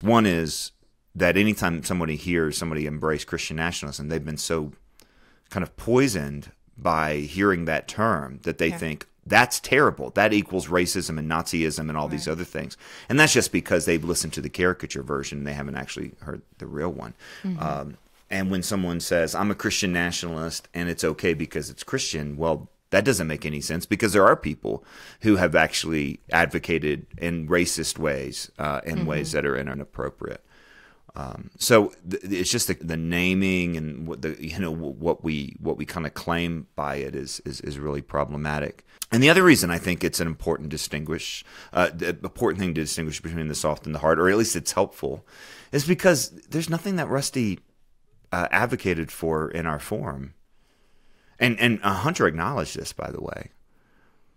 One is that anytime somebody hears somebody embrace Christian nationalism, they've been so kind of poisoned by hearing that term that they Yeah. think that's terrible. That equals racism and Nazism and all these other things. And that's just because they've listened to the caricature version and they haven't actually heard the real one. Um, and when someone says, I'm a Christian nationalist and it's okay because it's Christian, well, that doesn't make any sense because there are people who have actually advocated in racist ways, uh, in ways that are inappropriate. Um, so th- it's just the, the naming and what the you know what we what we kind of claim by it is, is is really problematic. And the other reason I think it's an important distinguish uh, the important thing to distinguish between the soft and the hard, or at least it's helpful, is because there's nothing that Rusty uh, advocated for in our forum, and and uh, Hunter acknowledged this by the way.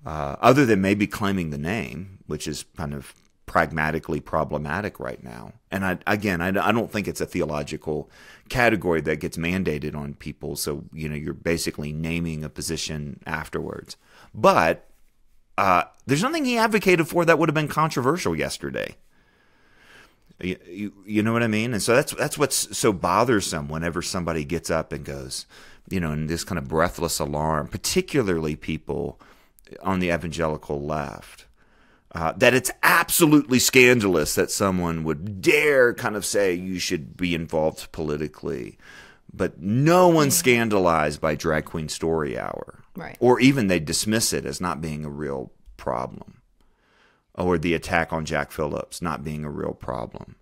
Uh, other than maybe claiming the name, which is kind of pragmatically problematic right now. And I, again, I, I don't think it's a theological category that gets mandated on people. So, you know, you're basically naming a position afterwards. But uh, there's nothing he advocated for that would have been controversial yesterday. You, you, you know what I mean? And so that's that's what's so bothersome whenever somebody gets up and goes, you know, in this kind of breathless alarm, particularly people on the evangelical left, uh, that it's absolutely scandalous that someone would dare kind of say you should be involved politically. But no one's scandalized by Drag Queen Story Hour. Right. Or even they dismiss it as not being a real problem. Or the attack on Jack Phillips not being a real problem.